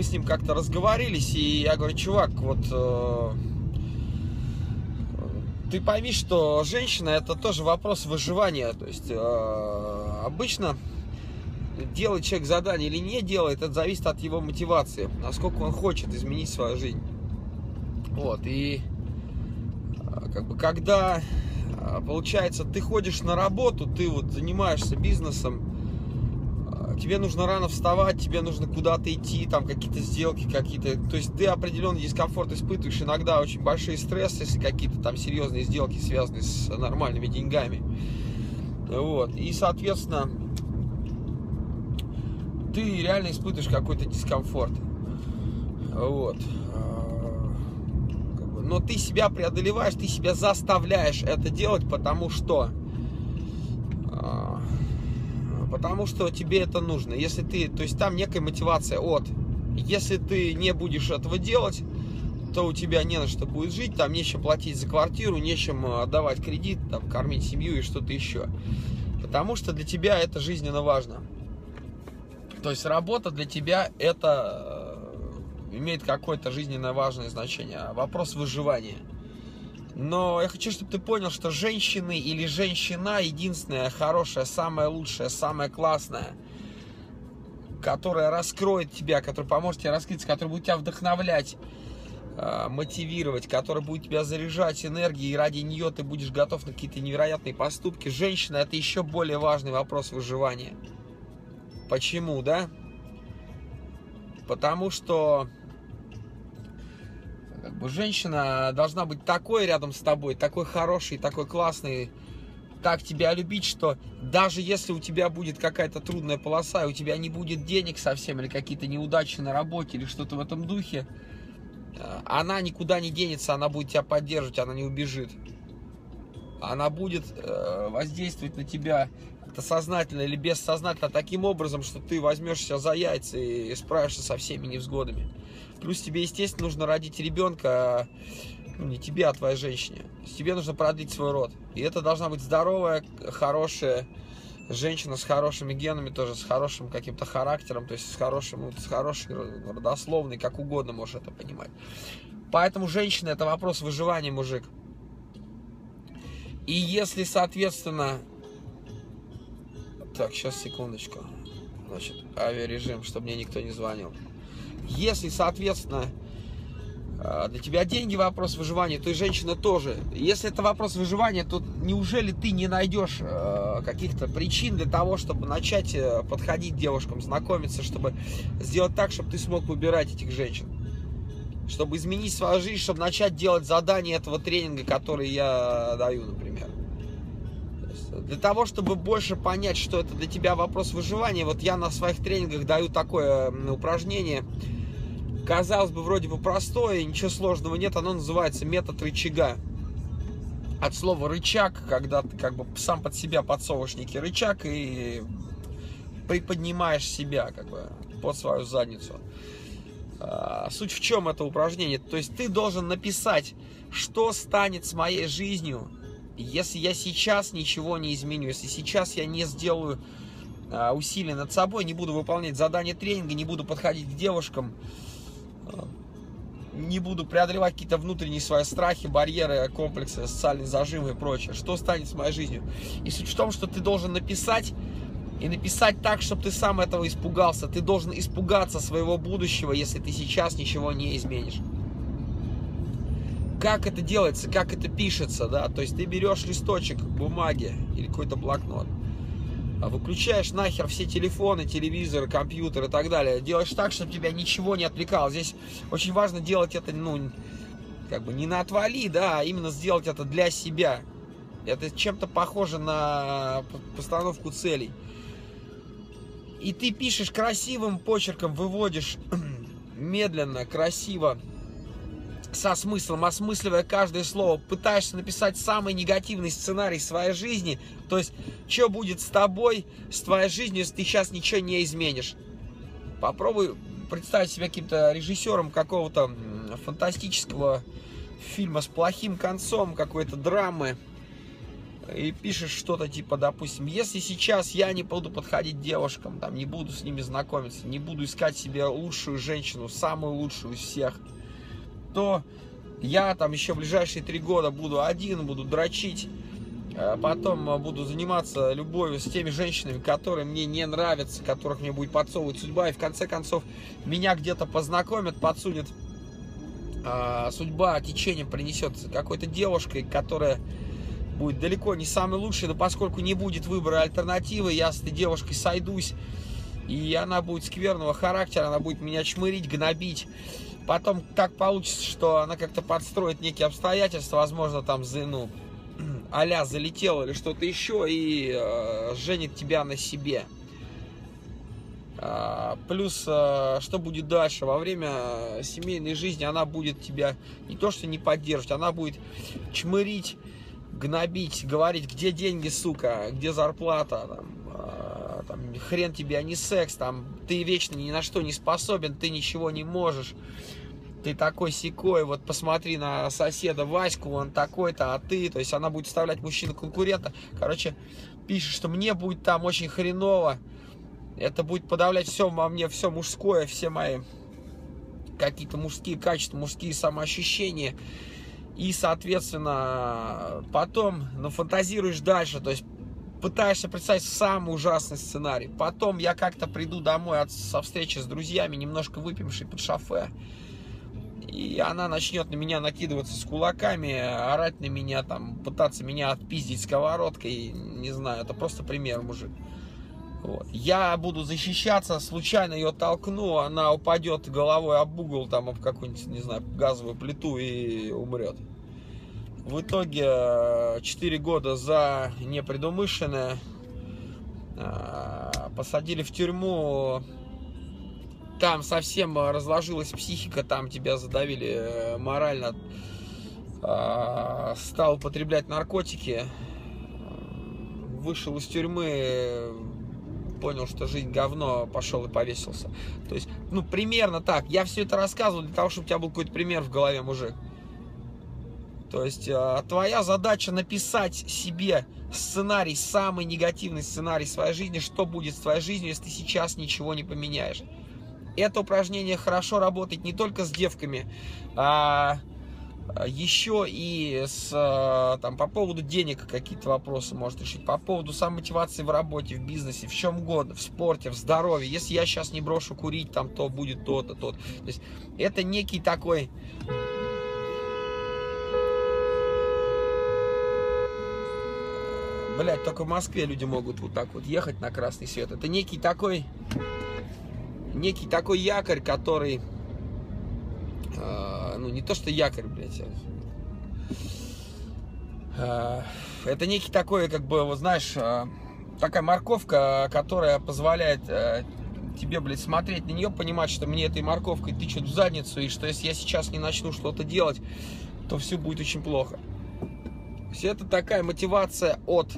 мы с ним как-то разговорились, и я говорю, чувак, вот э, ты пойми, что женщина это тоже вопрос выживания. То есть э, обычно делает человек задание или не делает, это зависит от его мотивации, насколько он хочет изменить свою жизнь. Вот, и э, как бы когда э, получается ты ходишь на работу, ты вот занимаешься бизнесом, тебе нужно рано вставать, тебе нужно куда-то идти, там какие-то сделки какие-то. То есть ты определенный дискомфорт испытываешь, иногда очень большие стрессы, если какие-то там серьезные сделки связаны с нормальными деньгами. Вот. И, соответственно, ты реально испытываешь какой-то дискомфорт. Вот. Но ты себя преодолеваешь, ты себя заставляешь это делать, потому что а, потому что тебе это нужно. Если ты, то есть там некая мотивация от. Если ты не будешь этого делать, то у тебя не на что будет жить, там нечем платить за квартиру, нечем э, отдавать кредит, там, кормить семью и что-то еще. Потому что для тебя это жизненно важно. То есть работа для тебя это э, имеет какое-то жизненно важное значение. Вопрос выживания. Но я хочу, чтобы ты понял, что женщины или женщина единственная хорошая, самая лучшая, самая классная, которая раскроет тебя, которая поможет тебе раскрыться, которая будет тебя вдохновлять, э, мотивировать, которая будет тебя заряжать энергией, и ради нее ты будешь готов на какие-то невероятные поступки. Женщина – это еще более важный вопрос выживания. Почему, да? Потому что как бы женщина должна быть такой рядом с тобой, такой хороший, такой классный, так тебя любить, что даже если у тебя будет какая-то трудная полоса, и у тебя не будет денег совсем, или какие-то неудачи на работе, или что-то в этом духе, э, она никуда не денется, она будет тебя поддерживать, она не убежит. Она будет э, воздействовать на тебя это сознательно или бессознательно таким образом, что ты возьмешься за яйца и справишься со всеми невзгодами. Плюс тебе, естественно, нужно родить ребенка, ну, не тебе, а твоей женщине. Тебе нужно продлить свой род. И это должна быть здоровая, хорошая женщина с хорошими генами, тоже с хорошим каким-то характером, то есть с хорошим, ну, с хорошей родословной, как угодно можешь это понимать. Поэтому женщина это вопрос выживания, мужик. И если, соответственно... Так, сейчас, секундочку. Значит, авиарежим, чтобы мне никто не звонил. Если, соответственно, э, для тебя деньги вопрос выживания, то и женщина тоже. Если это вопрос выживания, то неужели ты не найдешь э, каких-то причин для того, чтобы начать э, подходить девушкам, знакомиться, чтобы сделать так, чтобы ты смог выбирать этих женщин? Чтобы изменить свою жизнь, чтобы начать делать задания этого тренинга, который я даю, например. Для того, чтобы больше понять, что это для тебя вопрос выживания, вот я на своих тренингах даю такое упражнение – казалось бы, вроде бы простое, ничего сложного нет, оно называется метод рычага. От слова рычаг, когда ты как бы сам под себя подсовываешь некий рычаг и приподнимаешь себя как бы под свою задницу. А, суть в чем это упражнение? То есть ты должен написать, что станет с моей жизнью, если я сейчас ничего не изменю, если сейчас я не сделаю а, усилия над собой, не буду выполнять задания тренинга, не буду подходить к девушкам, не буду преодолевать какие-то внутренние свои страхи, барьеры, комплексы, социальные зажимы и прочее. Что станет с моей жизнью? И суть в том, что ты должен написать и написать так, чтобы ты сам этого испугался. Ты должен испугаться своего будущего, если ты сейчас ничего не изменишь. Как это делается, как это пишется, да? То есть ты берешь листочек бумаги или какой-то блокнот, а выключаешь нахер все телефоны, телевизоры, компьютеры и так далее. Делаешь так, чтобы тебя ничего не отвлекало. Здесь очень важно делать это, ну, как бы не на отвали, да, а именно сделать это для себя. Это чем-то похоже на постановку целей. И ты пишешь красивым почерком, выводишь медленно, красиво, со смыслом, осмысливая каждое слово, пытаешься написать самый негативный сценарий своей жизни, то есть, что будет с тобой, с твоей жизнью, если ты сейчас ничего не изменишь. Попробуй представить себя каким-то режиссером какого-то фантастического фильма с плохим концом, какой-то драмы, и пишешь что-то типа, допустим, если сейчас я не буду подходить девушкам, там, не буду с ними знакомиться, не буду искать себе лучшую женщину, самую лучшую из всех, то я там еще ближайшие три года буду один, буду дрочить, а потом буду заниматься любовью с теми женщинами, которые мне не нравятся, которых мне будет подсовывать судьба, и в конце концов меня где-то познакомят, подсудят а, судьба течением принесет какой-то девушкой, которая будет далеко не самый лучший, но поскольку не будет выбора альтернативы, я с этой девушкой сойдусь, и она будет скверного характера, она будет меня чмырить, гнобить. Потом так получится, что она как-то подстроит некие обстоятельства, возможно, там, ну, а залетела или что-то еще, и э, женит тебя на себе. А, плюс, э, что будет дальше? Во время семейной жизни она будет тебя не то что не поддерживать, она будет чмырить, гнобить, говорить, где деньги, сука, где зарплата, там, э, там, хрен тебе, а не секс, там, ты вечно ни на что не способен, ты ничего не можешь, ты такой секой, вот посмотри на соседа Ваську, он такой-то, а ты, то есть она будет вставлять мужчину конкурента, короче, пишет, что мне будет там очень хреново, это будет подавлять все во мне, все мужское, все мои какие-то мужские качества, мужские самоощущения. И, соответственно, потом нафантазируешь дальше, то есть пытаешься представить самый ужасный сценарий. Потом я как-то приду домой от, со встречи с друзьями, немножко выпивший под шофе. И она начнет на меня накидываться с кулаками, орать на меня, там, пытаться меня отпиздить сковородкой. Не знаю, это просто пример, мужик. Вот. Я буду защищаться, случайно ее толкну, она упадет головой об угол, там, об какую-нибудь, не знаю, газовую плиту и умрет. В итоге 4 года за непредумышленное а, посадили в тюрьму. Там совсем разложилась психика, там тебя задавили э, морально. А, стал употреблять наркотики. Вышел из тюрьмы понял, что жизнь говно, пошел и повесился. То есть, ну, примерно так. Я все это рассказывал для того, чтобы у тебя был какой-то пример в голове, мужик. То есть, э, твоя задача написать себе сценарий, самый негативный сценарий своей жизни, что будет с твоей жизнью, если ты сейчас ничего не поменяешь. Это упражнение хорошо работает не только с девками, а еще и с, а, там, по поводу денег какие-то вопросы может решить, по поводу самомотивации в работе, в бизнесе, в чем угодно, в спорте, в здоровье. Если я сейчас не брошу курить, там, то будет то-то, то-то. То есть это некий такой... Блять, только в Москве люди могут вот так вот ехать на красный свет. Это некий такой... Некий такой якорь, который ну, не то что якорь, блядь. А, это некий такой, как бы, вот знаешь, а, такая морковка, которая позволяет а, тебе, блядь, смотреть на нее, понимать, что мне этой морковкой тычут в задницу, и что если я сейчас не начну что-то делать, то все будет очень плохо. Все это такая мотивация от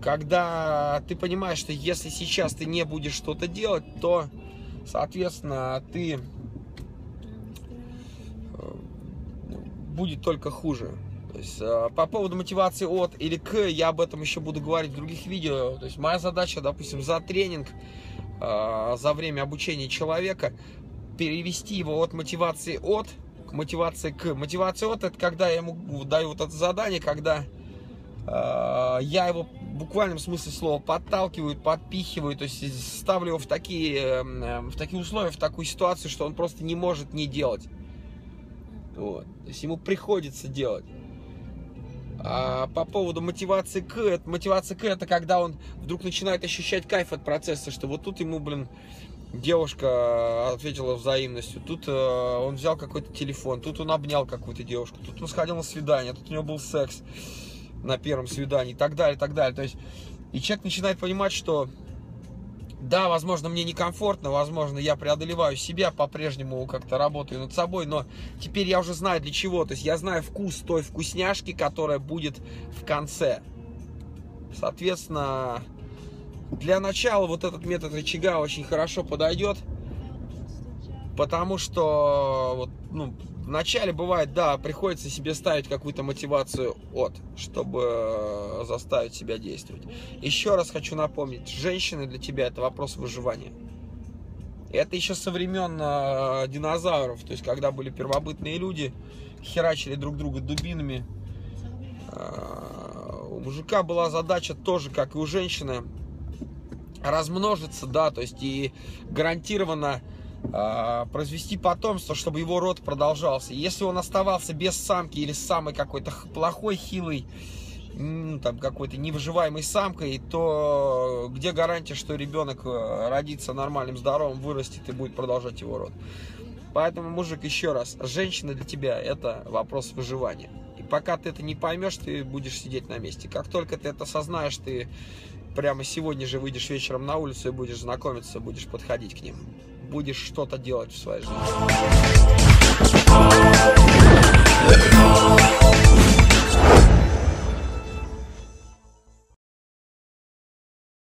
когда ты понимаешь, что если сейчас ты не будешь что-то делать, то, соответственно, ты будет только хуже. То есть, э, по поводу мотивации от или к, я об этом еще буду говорить в других видео. То есть моя задача, допустим, за тренинг, э, за время обучения человека, перевести его от мотивации от к мотивации к. Мотивация от это когда я ему даю вот это задание, когда э, я его буквальном смысле слова подталкиваю, подпихиваю, то есть ставлю его в такие, в такие условия, в такую ситуацию, что он просто не может не делать. Вот. То есть ему приходится делать. А по поводу мотивации к, это, мотивация к это когда он вдруг начинает ощущать кайф от процесса, что вот тут ему, блин, девушка ответила взаимностью, тут э, он взял какой-то телефон, тут он обнял какую-то девушку, тут он сходил на свидание, тут у него был секс на первом свидании и так далее, и так далее. То есть, и человек начинает понимать, что да, возможно, мне некомфортно, возможно, я преодолеваю себя, по-прежнему как-то работаю над собой, но теперь я уже знаю для чего. То есть я знаю вкус той вкусняшки, которая будет в конце. Соответственно, для начала вот этот метод рычага очень хорошо подойдет, потому что вот, ну, Вначале бывает, да, приходится себе ставить какую-то мотивацию от, чтобы э, заставить себя действовать. Еще раз хочу напомнить, женщины для тебя это вопрос выживания. Это еще со времен э, динозавров, то есть когда были первобытные люди, херачили друг друга дубинами. Э, у мужика была задача тоже, как и у женщины, размножиться, да, то есть и гарантированно произвести потомство, чтобы его род продолжался. Если он оставался без самки или с самой какой-то плохой, хилой, там какой-то невыживаемой самкой, то где гарантия, что ребенок э, родится нормальным, здоровым, вырастет и будет продолжать его род? Поэтому, мужик, еще раз, женщина для тебя это вопрос выживания. И пока ты это не поймешь, ты будешь сидеть на месте. Как только ты это осознаешь, ты прямо сегодня же выйдешь вечером на улицу и будешь знакомиться, будешь подходить к ним. Будешь что-то делать в своей жизни.